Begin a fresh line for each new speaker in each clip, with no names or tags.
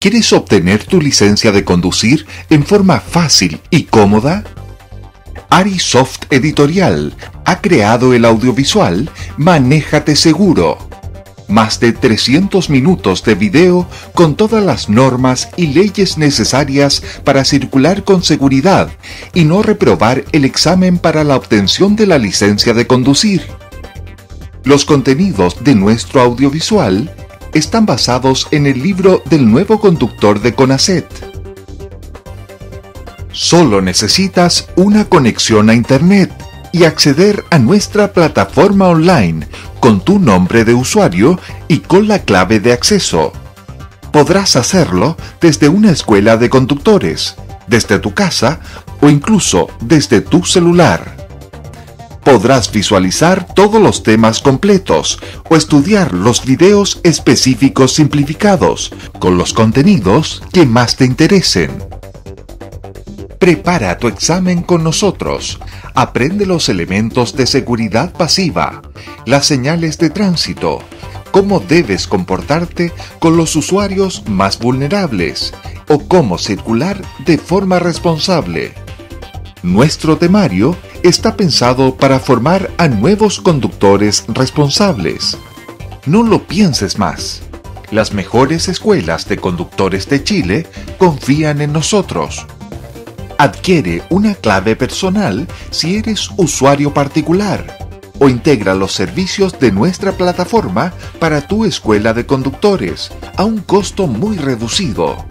¿Quieres obtener tu licencia de conducir en forma fácil y cómoda? Arisoft Editorial ha creado el audiovisual Manéjate Seguro. Más de 300 minutos de video con todas las normas y leyes necesarias para circular con seguridad y no reprobar el examen para la obtención de la licencia de conducir. Los contenidos de nuestro audiovisual están basados en el libro del nuevo conductor de CONACET. Solo necesitas una conexión a Internet y acceder a nuestra plataforma online con tu nombre de usuario y con la clave de acceso. Podrás hacerlo desde una escuela de conductores, desde tu casa o incluso desde tu celular podrás visualizar todos los temas completos o estudiar los videos específicos simplificados con los contenidos que más te interesen. Prepara tu examen con nosotros. Aprende los elementos de seguridad pasiva, las señales de tránsito, cómo debes comportarte con los usuarios más vulnerables o cómo circular de forma responsable. Nuestro temario está pensado para formar a nuevos conductores responsables. No lo pienses más. Las mejores escuelas de conductores de Chile confían en nosotros. Adquiere una clave personal si eres usuario particular o integra los servicios de nuestra plataforma para tu escuela de conductores a un costo muy reducido.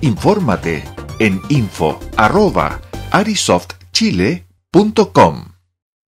Infórmate en info.arisoftchile.com